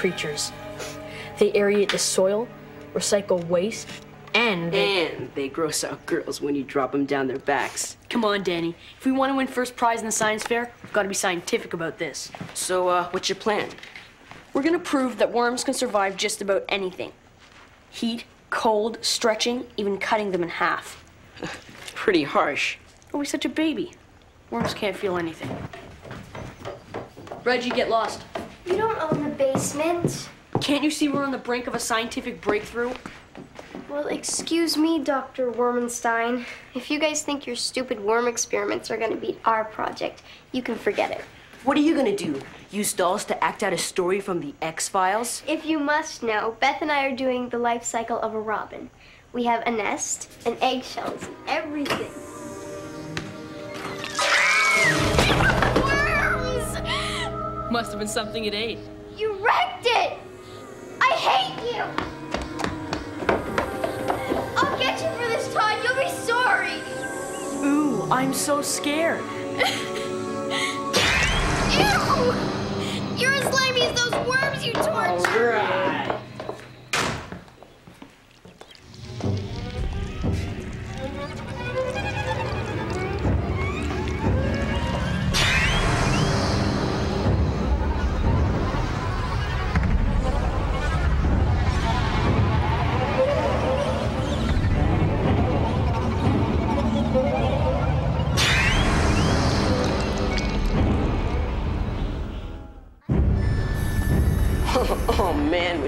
creatures. They aerate the soil, recycle waste, and they... And they gross out girls when you drop them down their backs. Come on, Danny. If we want to win first prize in the science fair, we've got to be scientific about this. So, uh, what's your plan? We're going to prove that worms can survive just about anything. Heat, cold, stretching, even cutting them in half. Pretty harsh. Oh, he's such a baby. Worms can't feel anything. Reggie, get lost. You don't own the basement. Can't you see we're on the brink of a scientific breakthrough? Well, excuse me, Dr. Wormenstein. If you guys think your stupid worm experiments are gonna beat our project, you can forget it. What are you gonna do? Use dolls to act out a story from the X-Files? If you must know, Beth and I are doing the life cycle of a robin. We have a nest and eggshells and everything. Worms! Must have been something it ate. You wrecked it! I hate you! I'll get you for this, Todd. You'll be sorry. Ooh, I'm so scared. Ew! You're as slimy as those worms you tortured. Right.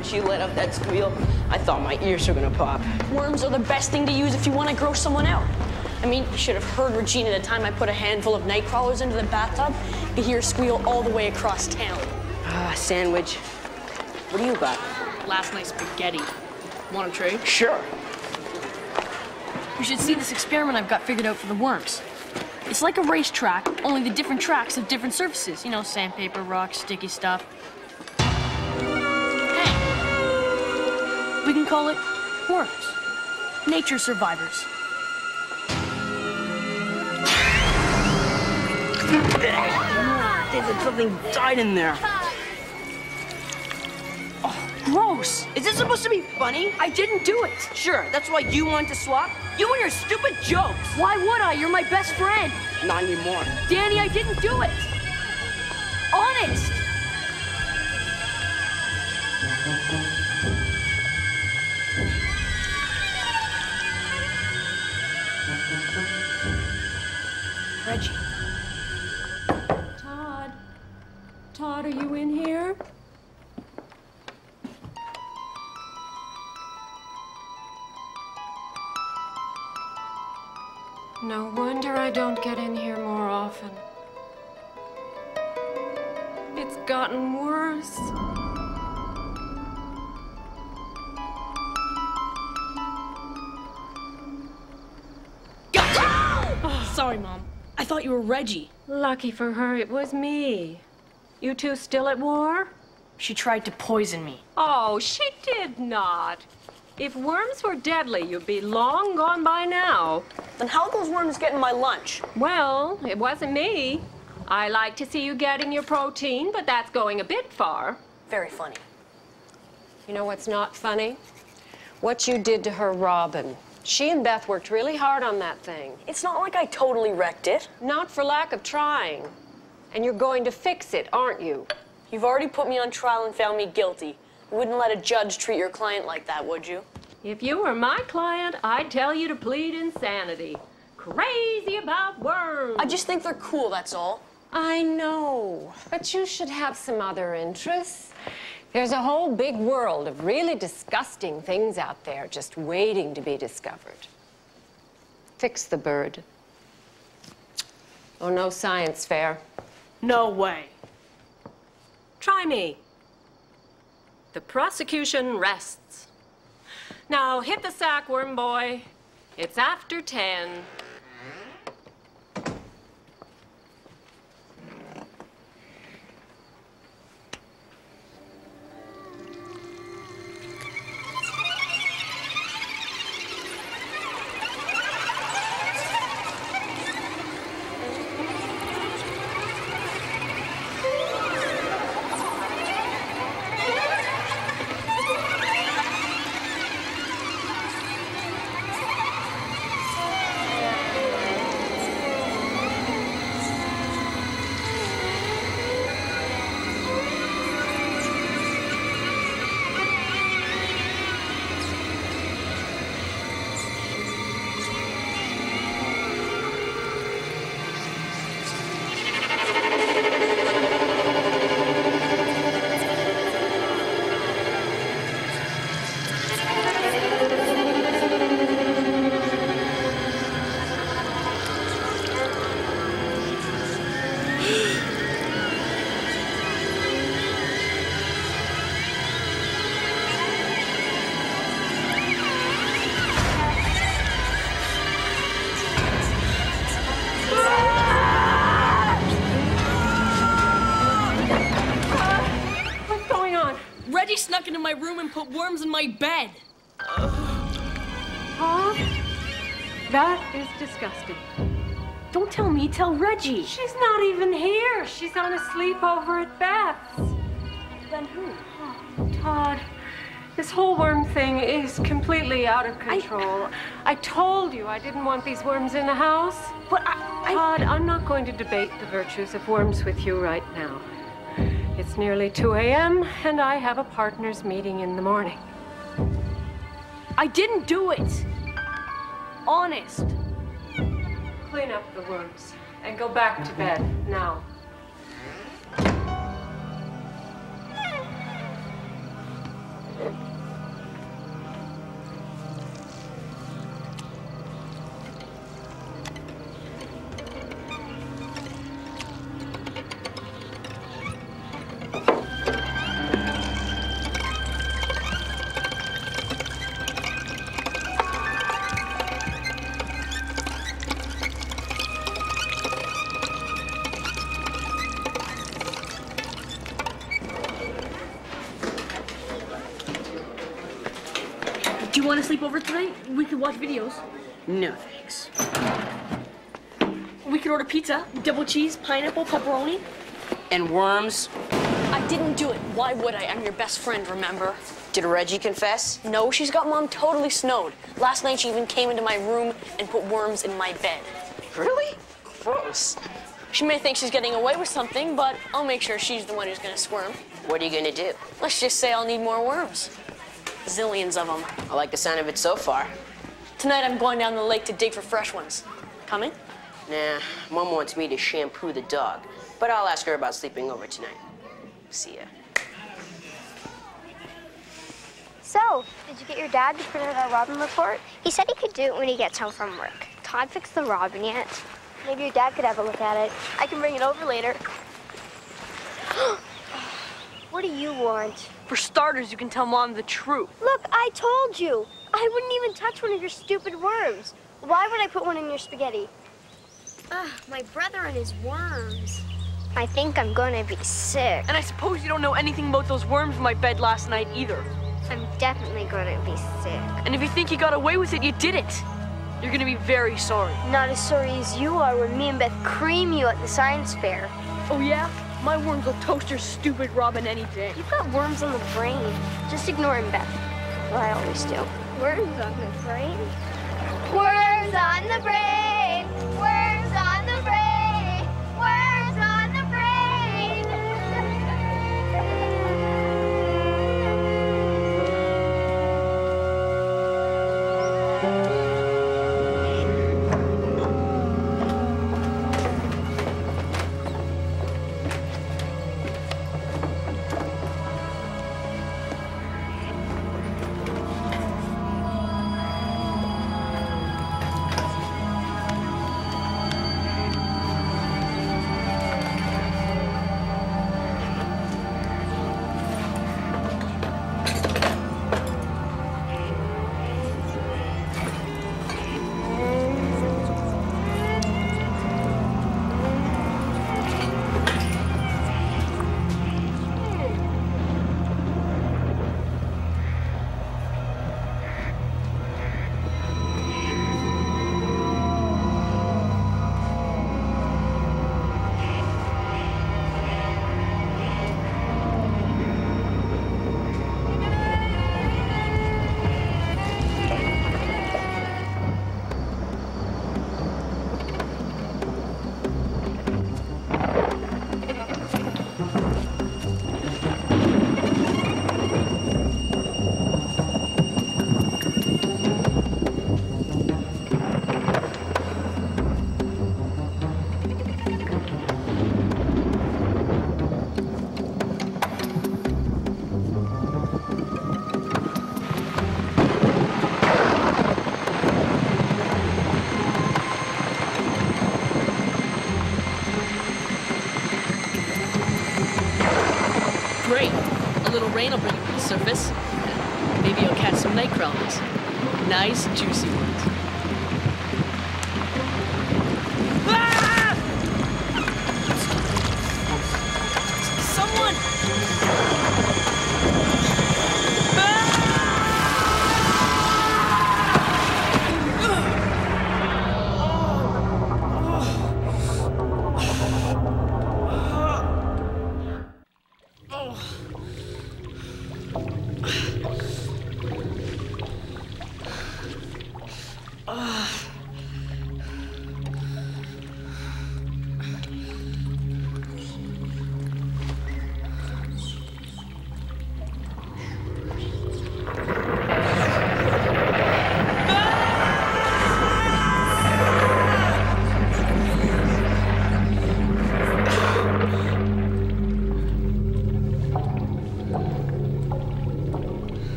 When she let out that squeal, I thought my ears were gonna pop. Worms are the best thing to use if you want to grow someone out. I mean, you should have heard Regina the time I put a handful of night crawlers into the bathtub. You could hear her squeal all the way across town. Ah, sandwich. What do you got? Last night's spaghetti. Want to trade? Sure. You should see this experiment I've got figured out for the worms. It's like a racetrack, only the different tracks have different surfaces. You know, sandpaper, rocks, sticky stuff. We can call it worms. Nature survivors. David, something died in there. Oh, gross. Is this supposed to be funny? I didn't do it. Sure, that's why you want to swap? You and your stupid jokes. Why would I? You're my best friend. Not anymore. Danny, I didn't do it. Honest. Reggie. Todd. Todd, are you in here? No wonder I don't get in here more often. It's gotten worse. Sorry, Mom. I thought you were Reggie. Lucky for her, it was me. You two still at war? She tried to poison me. Oh, she did not. If worms were deadly, you'd be long gone by now. Then how those worms get in my lunch? Well, it wasn't me. I like to see you getting your protein, but that's going a bit far. Very funny. You know what's not funny? What you did to her Robin. She and Beth worked really hard on that thing. It's not like I totally wrecked it. Not for lack of trying. And you're going to fix it, aren't you? You've already put me on trial and found me guilty. You wouldn't let a judge treat your client like that, would you? If you were my client, I'd tell you to plead insanity. Crazy about worms. I just think they're cool, that's all. I know, but you should have some other interests. There's a whole big world of really disgusting things out there just waiting to be discovered. Fix the bird. Oh, no science fair. No way. Try me. The prosecution rests. Now hit the sack, worm boy. It's after 10. Don't tell me, tell Reggie. She's not even here. She's on a sleepover at Beth's. Then who? Todd, this whole worm thing is completely out of control. I, told you I didn't want these worms in the house. But I, I, Todd, I'm not going to debate the virtues of worms with you right now. It's nearly 2 a.m., and I have a partners meeting in the morning. I didn't do it. Honest. Clean up the wounds and go back to bed now. Sleep over tonight? We could watch videos. No thanks. We could order pizza, double cheese, pineapple, pepperoni. And worms? I didn't do it. Why would I? I'm your best friend, remember? Did Reggie confess? No, she's got mom totally snowed. Last night she even came into my room and put worms in my bed. Really? Gross. She may think she's getting away with something, but I'll make sure she's the one who's gonna squirm. What are you gonna do? Let's just say I'll need more worms. Zillions of them. I like the sound of it so far. Tonight I'm going down the lake to dig for fresh ones. Coming? Nah, Mom wants me to shampoo the dog, but I'll ask her about sleeping over tonight. See ya. So, did you get your dad to print out our Robin report? He said he could do it when he gets home from work. Todd fixed the Robin yet? Maybe your dad could have a look at it. I can bring it over later. what do you want? For starters, you can tell mom the truth. Look, I told you. I wouldn't even touch one of your stupid worms. Why would I put one in your spaghetti? Ugh, my brother and his worms. I think I'm gonna be sick. And I suppose you don't know anything about those worms in my bed last night either. I'm definitely gonna be sick. And if you think you got away with it, you did it. You're gonna be very sorry. Not as sorry as you are when me and Beth cream you at the science fair. Oh yeah? My worms will toast your stupid Robin any day. You've got worms on the brain. Just ignore him, Beth. Well, I always do. Worms on the brain? Worms on the brain!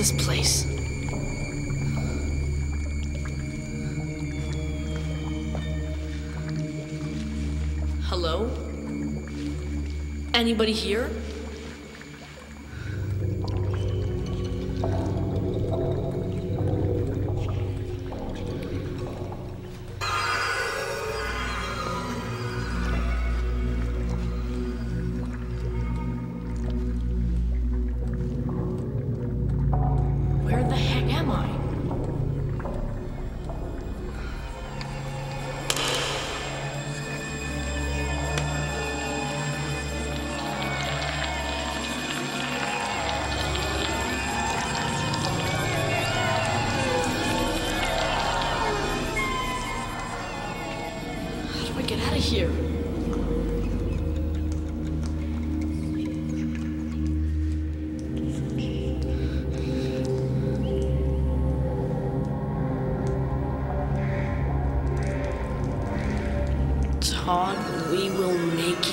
This place? Hello? Anybody here?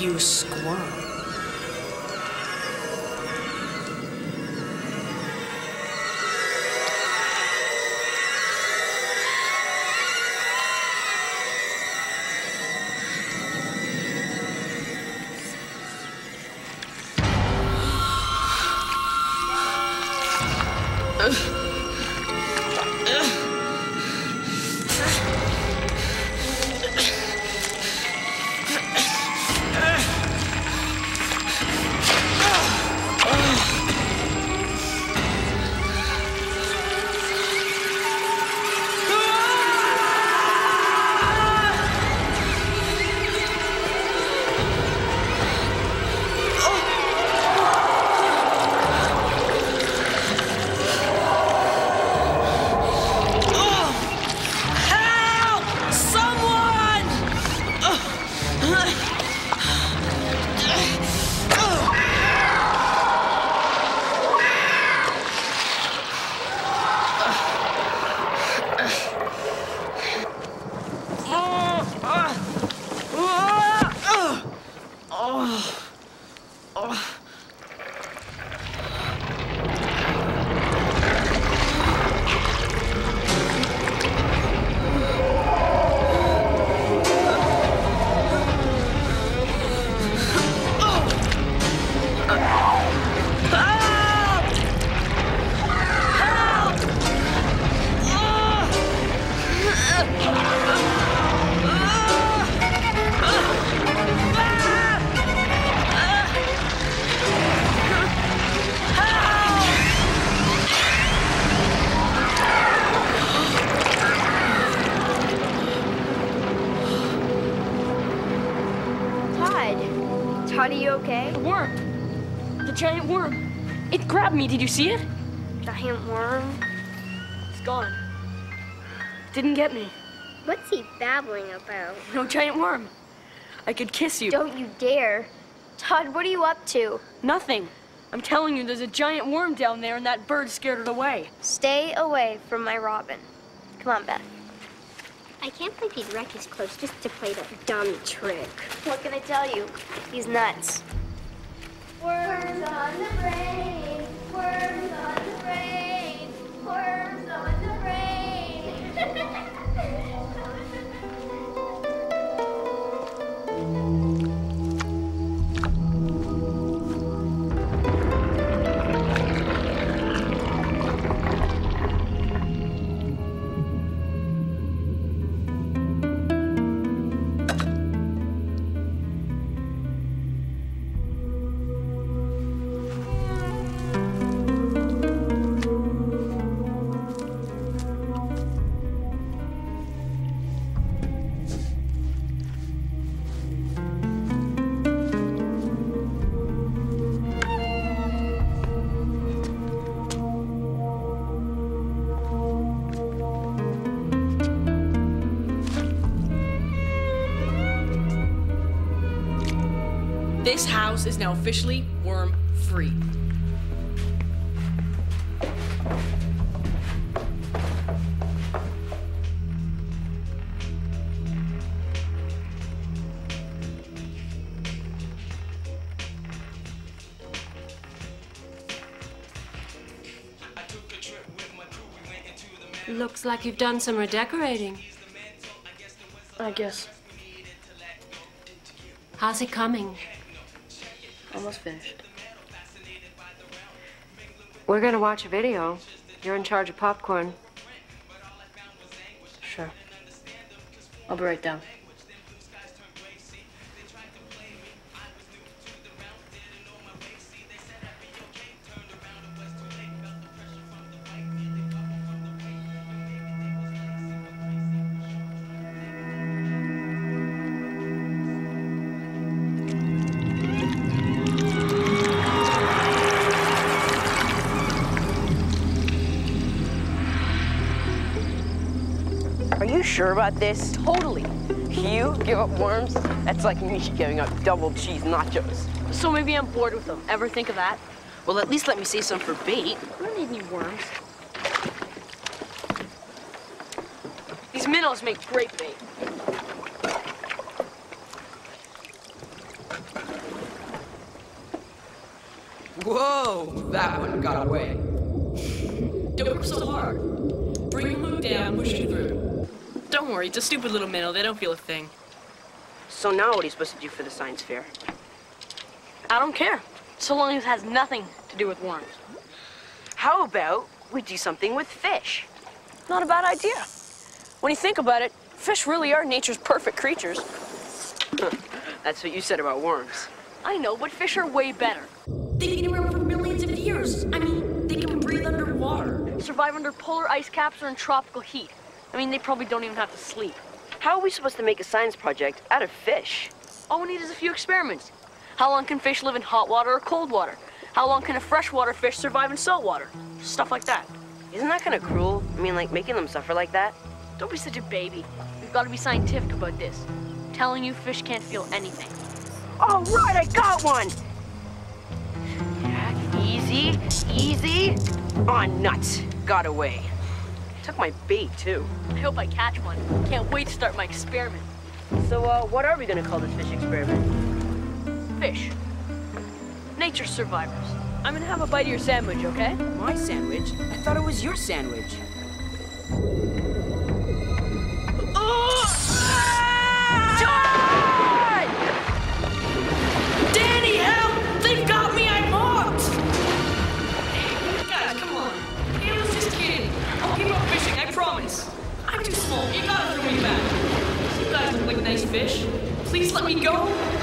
You squirm. The giant worm. It grabbed me. Did you see it? Giant worm. It's gone. Didn't get me. What's he babbling about? No giant worm. I could kiss you. Don't you dare. Todd, what are you up to? Nothing. I'm telling you, there's a giant worm down there, and that bird scared it away. Stay away from my Robin. Come on, Beth. I can't believe he'd wreck his clothes just to play that dumb trick. What can I tell you? He's nuts. Worms on the brain, worms on the brain, worms This house is now officially worm free. Looks like you've done some redecorating. I guess. How's it coming? Almost finished. We're gonna watch a video. You're in charge of popcorn. Sure. I'll be right down. About this? Totally. You give up worms? That's like me giving up double cheese nachos. So maybe I'm bored with them. Ever think of that? Well, at least let me say some for bait. I don't need any worms. These minnows make great bait. Whoa, that one got away. Don't work so hard. Bring your hook down, push it through. Don't worry, it's a stupid little minnow. They don't feel a thing. So now what are you supposed to do for the science fair? I don't care. So long as it has nothing to do with worms. How about we do something with fish? Not a bad idea. When you think about it, fish really are nature's perfect creatures. That's what you said about worms. I know, but fish are way better. They've been around for millions of years. I mean, they can breathe underwater. Survive under polar ice caps or in tropical heat. I mean, they probably don't even have to sleep. How are we supposed to make a science project out of fish? All we need is a few experiments. How long can fish live in hot water or cold water? How long can a freshwater fish survive in salt water? Stuff like that. Isn't that kind of cruel? I mean, like making them suffer like that? Don't be such a baby. We've got to be scientific about this. telling you fish can't feel anything. All right, I got one. Yeah, easy, easy. Oh, nuts. Got away. Took my bait, too. I hope I catch one. Can't wait to start my experiment. So, uh, what are we gonna call this fish experiment? Fish. Nature's survivors. I'm gonna have a bite of your sandwich, okay? My sandwich? I thought it was your sandwich. Nice fish. Please let me go.